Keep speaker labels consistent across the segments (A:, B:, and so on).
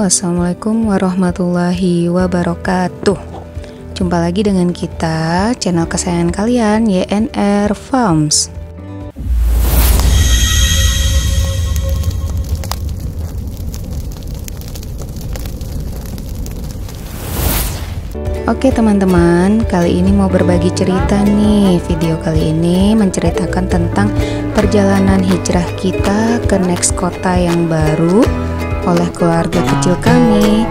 A: Assalamualaikum warahmatullahi wabarakatuh. Jumpa lagi dengan kita, channel kesayangan kalian, YNR Farms. Oke teman-teman, kali ini mau berbagi cerita nih. Video kali ini menceritakan tentang perjalanan hijrah kita ke next kota yang baru oleh keluarga kecil kami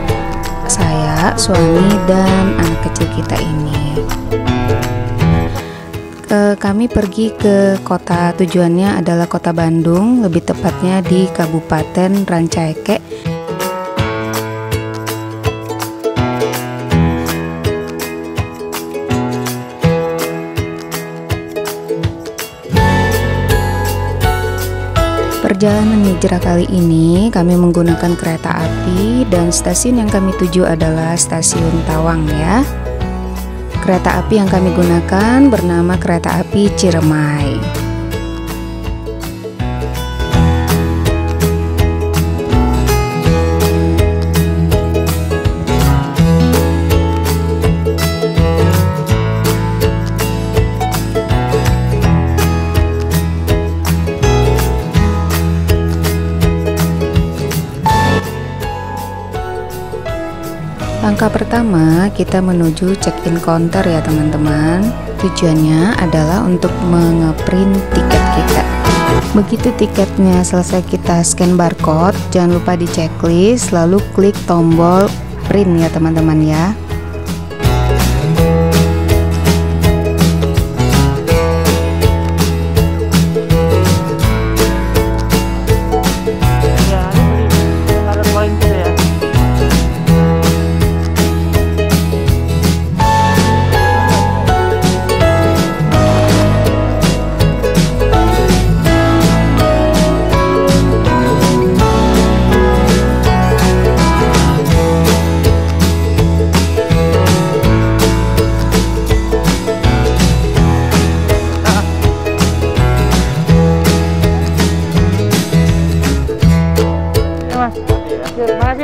A: Saya, suami, dan anak kecil kita ini. Kami pergi ke kota tujuannya adalah kota Bandung, lebih tepatnya di Kabupaten Rancaike Perjalanan hijrah kali ini kami menggunakan kereta api dan stasiun yang kami tuju adalah stasiun Tawang ya. Kereta api yang kami gunakan bernama kereta api Ciremai. Langkah pertama, kita menuju check-in counter ya teman-teman. Tujuannya adalah untuk mengeprint tiket kita. Begitu tiketnya selesai kita scan barcode, jangan lupa di checklist lalu klik tombol print ya teman-teman ya.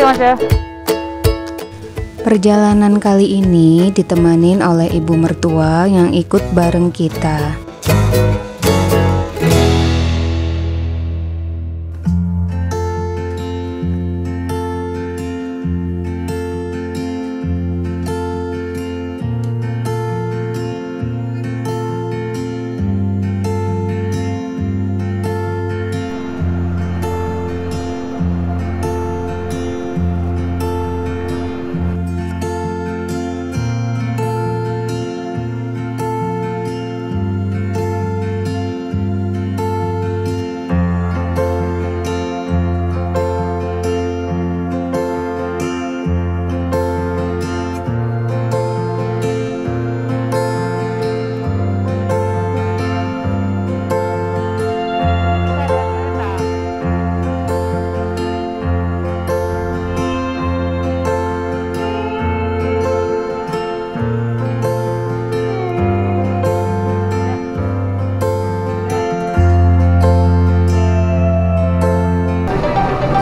B: Mas ya
A: Perjalanan kali ini ditemanin oleh ibu mertua yang ikut bareng kita.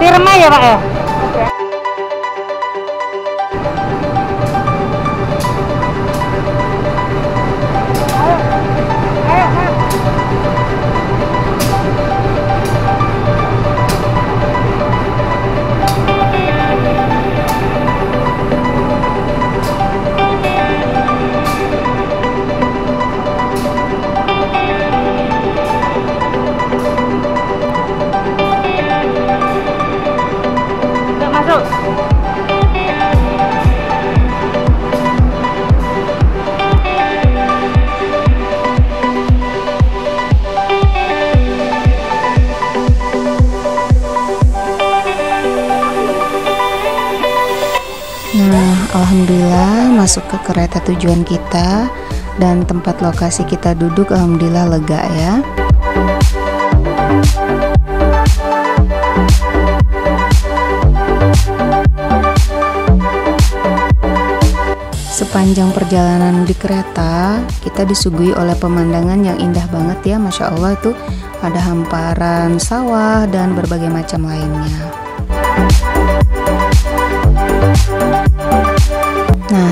B: Firma ya Pak ya?
A: Alhamdulillah masuk ke kereta tujuan kita dan tempat lokasi kita duduk alhamdulillah lega ya. Sepanjang perjalanan di kereta, kita disuguhi oleh pemandangan yang indah banget ya, masya Allah itu ada hamparan sawah dan berbagai macam lainnya.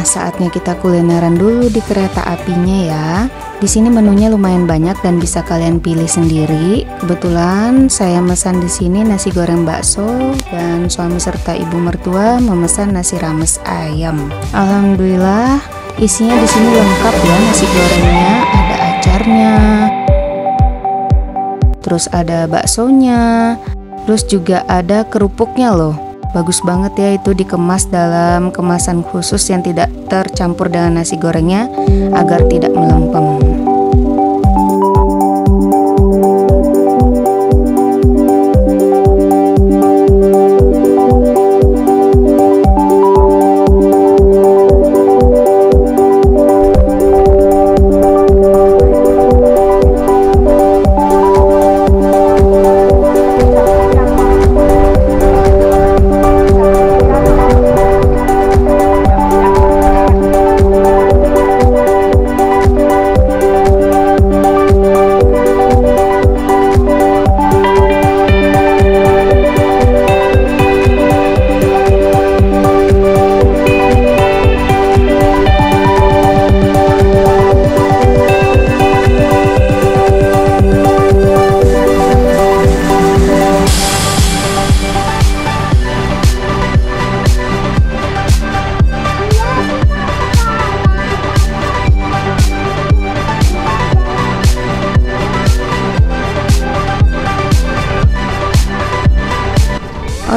A: Saatnya kita kulineran dulu di kereta apinya ya. Di sini menunya lumayan banyak dan bisa kalian pilih sendiri. Kebetulan saya memesan di sini nasi goreng bakso dan suami serta ibu mertua memesan nasi rames ayam. Alhamdulillah, isinya di sini lengkap ya nasi gorengnya, ada acarnya, terus ada baksonya, terus juga ada kerupuknya loh. Bagus banget ya itu dikemas dalam kemasan khusus yang tidak tercampur dengan nasi gorengnya agar tidak melempem.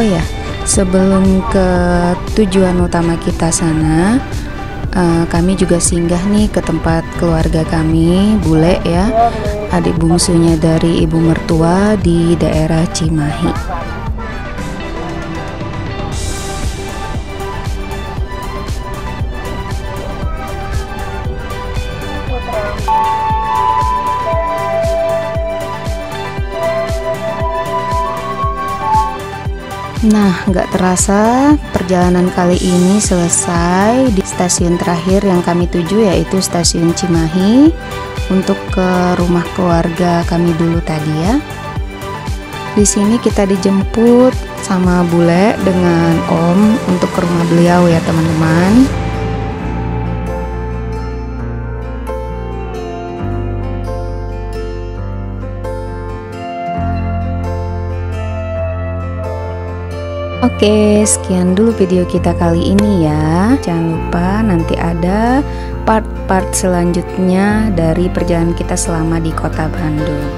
A: Ya, sebelum ke tujuan utama kita sana, uh, kami juga singgah nih ke tempat keluarga kami, bule ya, adik bungsunya dari ibu mertua di daerah Cimahi. Nah, nggak terasa perjalanan kali ini selesai di stasiun terakhir yang kami tuju yaitu stasiun Cimahi untuk ke rumah keluarga kami dulu tadi ya. Di sini kita dijemput sama bule dengan om untuk ke rumah beliau ya teman-teman. Oke, sekian dulu video kita kali ini ya. Jangan lupa nanti ada part-part selanjutnya dari perjalanan kita selama di kota Bandung.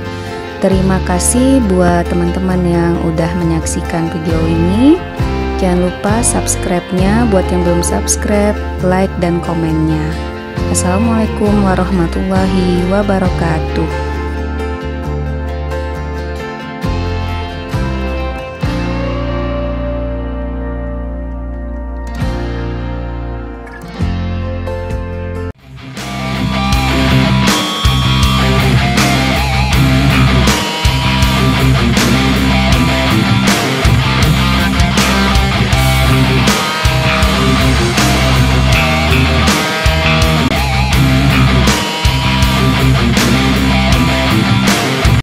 A: Terima kasih buat teman-teman yang udah menyaksikan video ini. Jangan lupa subscribe-nya buat yang belum subscribe, like dan komennya. Assalamualaikum warahmatullahi wabarakatuh.